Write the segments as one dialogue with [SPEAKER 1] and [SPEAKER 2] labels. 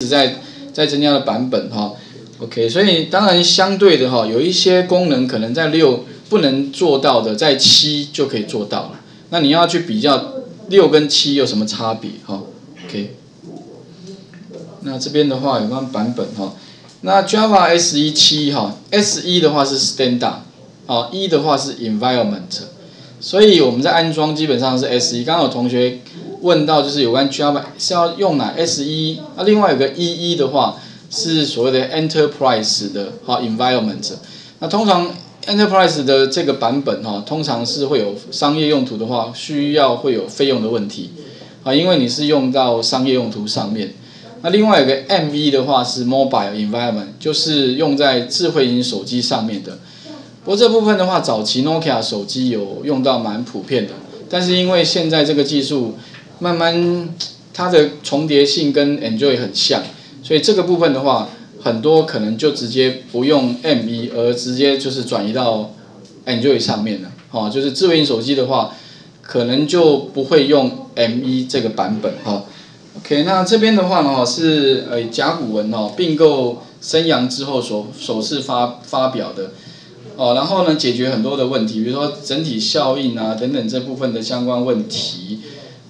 [SPEAKER 1] 直在在增加的版本哈。OK，所以当然相对的哈，有一些功能可能在六不能做到的，在七就可以做到了。那你要去比较六跟七有什么差别哈？OK，那这边的话有关版本哈，那 Java S 一七哈，S 一的话是 Standard，哦，一的话是 Environment，所以我们在安装基本上是 S 一。刚刚有同学问到就是有关 Java 是要用哪 S 一，那另外有个 E 一的话是所谓的 Enterprise 的哈 Environment，那通常 Enterprise 的这个版本哈，通常是会有商业用途的话，需要会有费用的问题啊，因为你是用到商业用途上面。那另外有个 M 一的话是 Mobile Environment，就是用在智慧型手机上面的。不过这部分的话，早期 Nokia 手机有用到蛮普遍的，但是因为现在这个技术慢慢它的重叠性跟 Android 很像，所以这个部分的话，很多可能就直接不用 M 一，而直接就是转移到 Android 上面了。哦，就是智慧型手机的话，可能就不会用 M 一这个版本哈。OK，那这边的话呢，是呃甲骨文哦并购升阳之后所首次发发表的哦，然后呢解决很多的问题，比如说整体效应啊等等这部分的相关问题。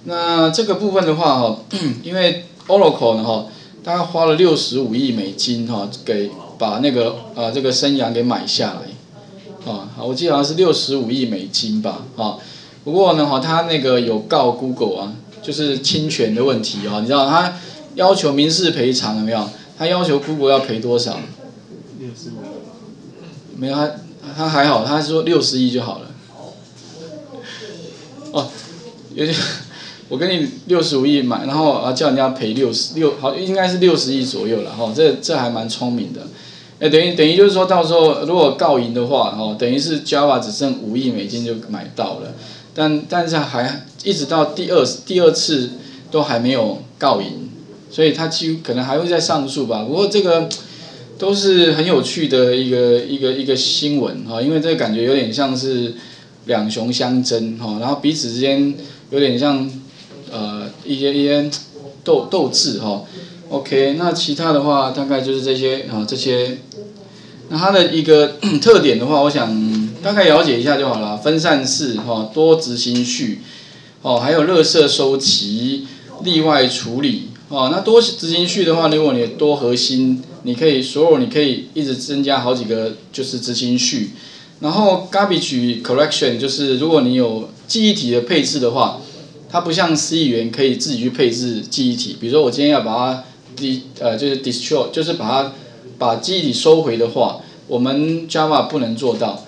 [SPEAKER 1] 那这个部分的话哈，因为 Oracle 呢哈，大概花了六十五亿美金哈，给把那个呃这个生阳给买下来啊，好，我记得好像是六十五亿美金吧啊。不过呢哈，他那个有告 Google 啊。就是侵权的问题啊，你知道他要求民事赔偿有没有？他要求 Google 要赔多少？六十五。没有他，他还好，他说六十亿就好了。哦，有点，我跟你六十五亿买，然后啊叫人家赔六十六，好应该是六十亿左右了哈，这这还蛮聪明的。哎，等于等于就是说到时候如果告赢的话，哦，等于是 Java 只剩五亿美金就买到了。但但是还一直到第二第二次都还没有告赢，所以他几乎可能还会再上诉吧。不过这个都是很有趣的一个一个一个新闻哈，因为这个感觉有点像是两雄相争哈，然后彼此之间有点像一些一些斗斗志哈。OK，那其他的话大概就是这些啊这些，那它的一个特点的话，我想。大概了解一下就好了，分散式哈，多执行序，哦，还有垃圾收集、例外处理，哦，那多执行序的话，如果你多核心，你可以所有你可以一直增加好几个就是执行序，然后 garbage collection 就是如果你有记忆体的配置的话，它不像 C 语言可以自己去配置记忆体，比如说我今天要把它 d 呃就是 destroy 就是把它把记忆体收回的话，我们 Java 不能做到。